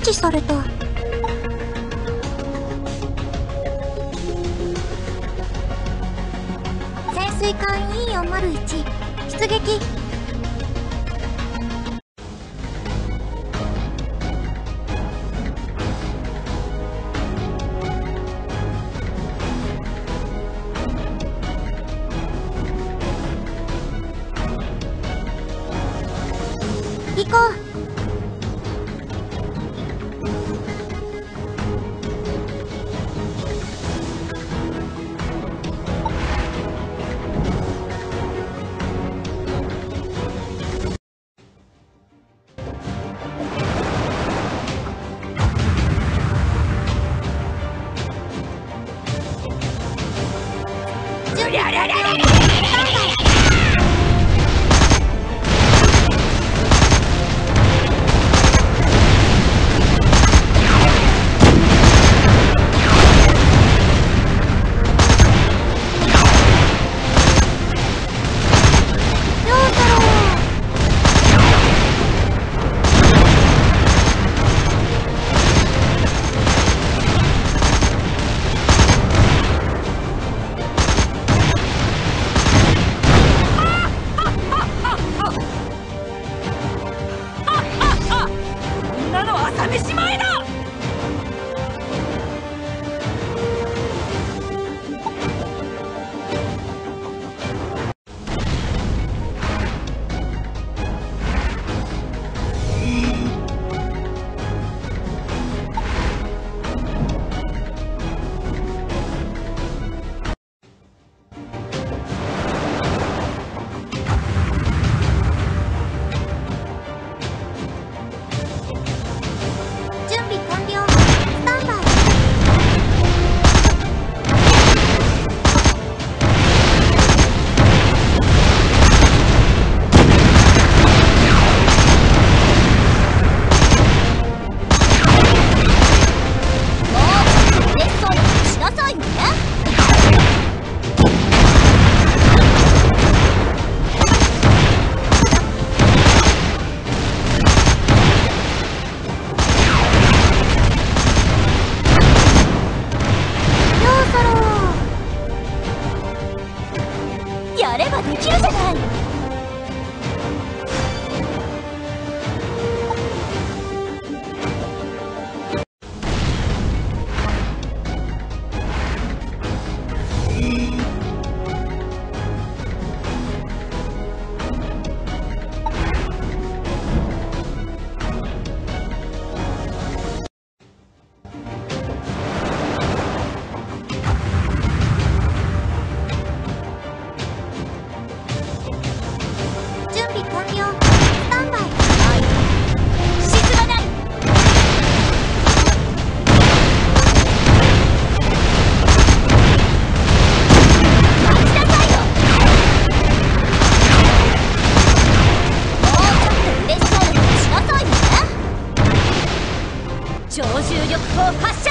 ッチされた。潜水艦 E401 出撃。行こう。やればできるじゃない。力砲発射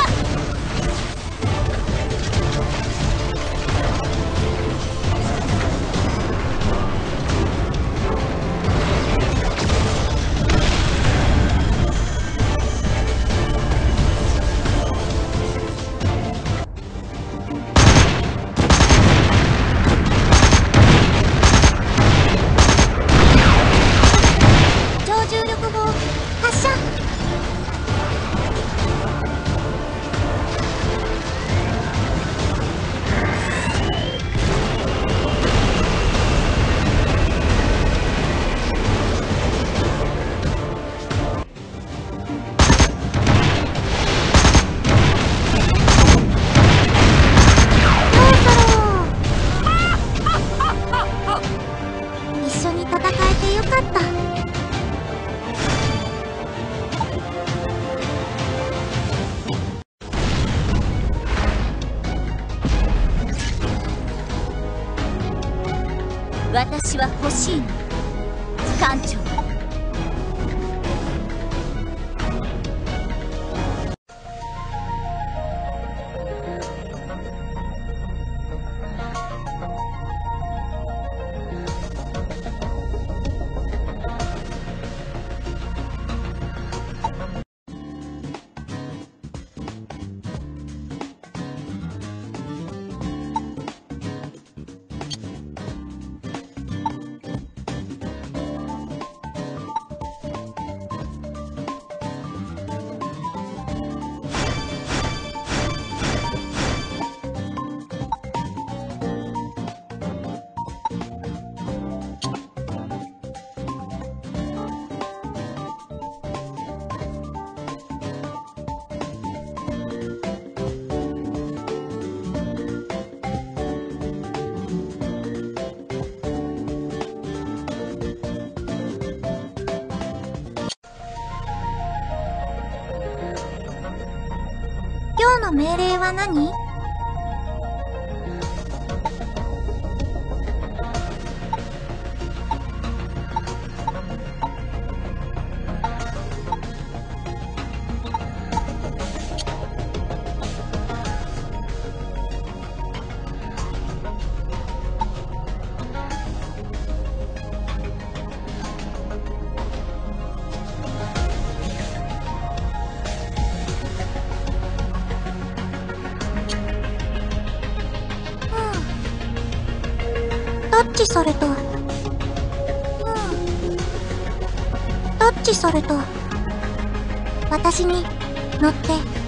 私は欲しいの。艦長。の命令は何？ッチされた。うん。タッチされた。私に乗って。